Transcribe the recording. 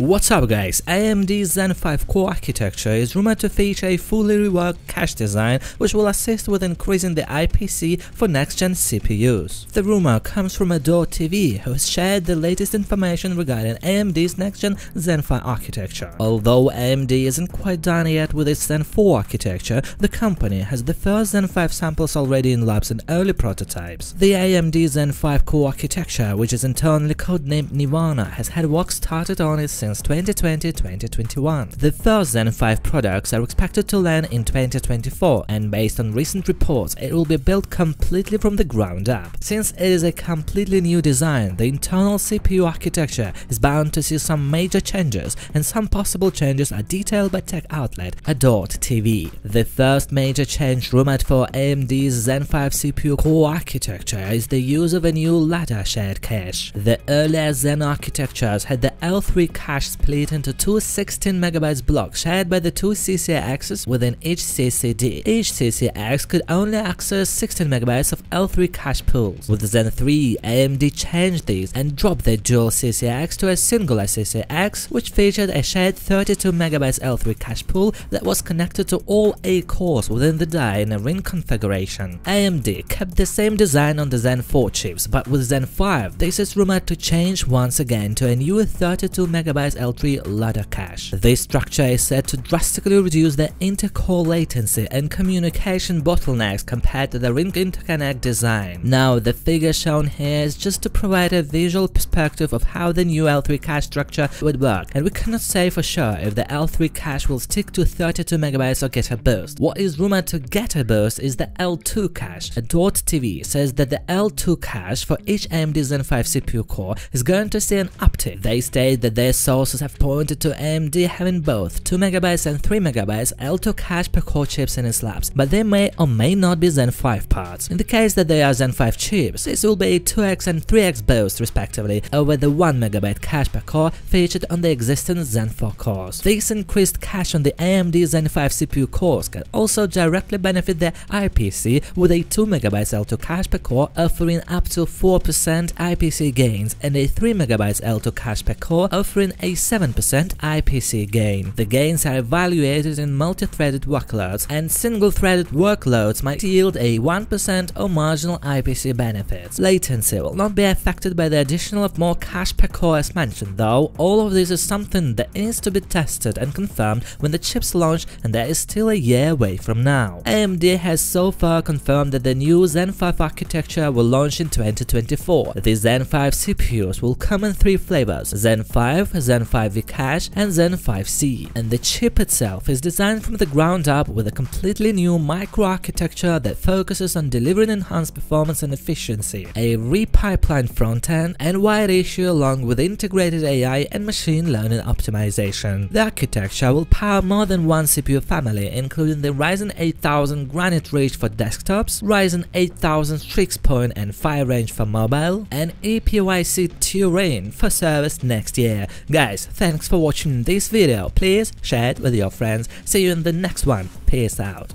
What's up guys, AMD's Zen 5 core architecture is rumored to feature a fully reworked cache design which will assist with increasing the IPC for next-gen CPUs. The rumor comes from AdoredTV who has shared the latest information regarding AMD's next-gen Zen 5 architecture. Although AMD isn't quite done yet with its Zen 4 architecture, the company has the first Zen 5 samples already in labs and early prototypes. The AMD Zen 5 core architecture, which is internally codenamed Nirvana, has had work started on it since since 2020-2021. The first Zen 5 products are expected to land in 2024 and based on recent reports it will be built completely from the ground up. Since it is a completely new design, the internal CPU architecture is bound to see some major changes and some possible changes are detailed by tech outlet Adort TV. The first major change rumored for AMD's Zen 5 CPU core architecture is the use of a new ladder shared cache. The earlier Zen architectures had the L3 cache split into two 16MB blocks shared by the two CCXs within each CCD. Each CCX could only access 16MB of L3 cache pools. With Zen 3, AMD changed these and dropped their dual CCX to a single CCX, which featured a shared 32MB L3 cache pool that was connected to all 8 cores within the die in a ring configuration. AMD kept the same design on the Zen 4 chips, but with Zen 5, this is rumored to change once again to a new 32MB L3 ladder cache. This structure is said to drastically reduce the intercore latency and communication bottlenecks compared to the ring interconnect design. Now, the figure shown here is just to provide a visual perspective of how the new L3 cache structure would work, and we cannot say for sure if the L3 cache will stick to 32 MB or get a boost. What is rumored to get a boost is the L2 cache. Adort TV says that the L2 cache for each AMD Zen 5 CPU core is going to see an uptick. They state that their sources have pointed to AMD having both 2MB and 3MB L2 cache per core chips in its labs, but they may or may not be Zen 5 parts. In the case that they are Zen 5 chips, this will be a 2x and 3x boost respectively over the 1MB cache per core featured on the existing Zen 4 cores. This increased cache on the AMD Zen 5 CPU cores can also directly benefit the IPC with a 2MB L2 cache per core offering up to 4% IPC gains and a 3MB L2 cache per core offering a 7% IPC gain. The gains are evaluated in multi-threaded workloads, and single-threaded workloads might yield a 1% or marginal IPC benefits. Latency will not be affected by the addition of more cache per core as mentioned, though all of this is something that needs to be tested and confirmed when the chips launch and that is still a year away from now. AMD has so far confirmed that the new Zen 5 architecture will launch in 2024. The Zen 5 CPUs will come in three flavors, Zen 5, Zen 5 V-Cache and Zen 5C, and the chip itself is designed from the ground up with a completely new microarchitecture that focuses on delivering enhanced performance and efficiency, a repipelined front-end, and wide issue along with integrated AI and machine learning optimization. The architecture will power more than one CPU family, including the Ryzen 8000 Granite Ridge for desktops, Ryzen 8000 Strix Point and Fire Range for mobile, and EPYC Turin for service next year. Guys, thanks for watching this video, please share it with your friends, see you in the next one, peace out.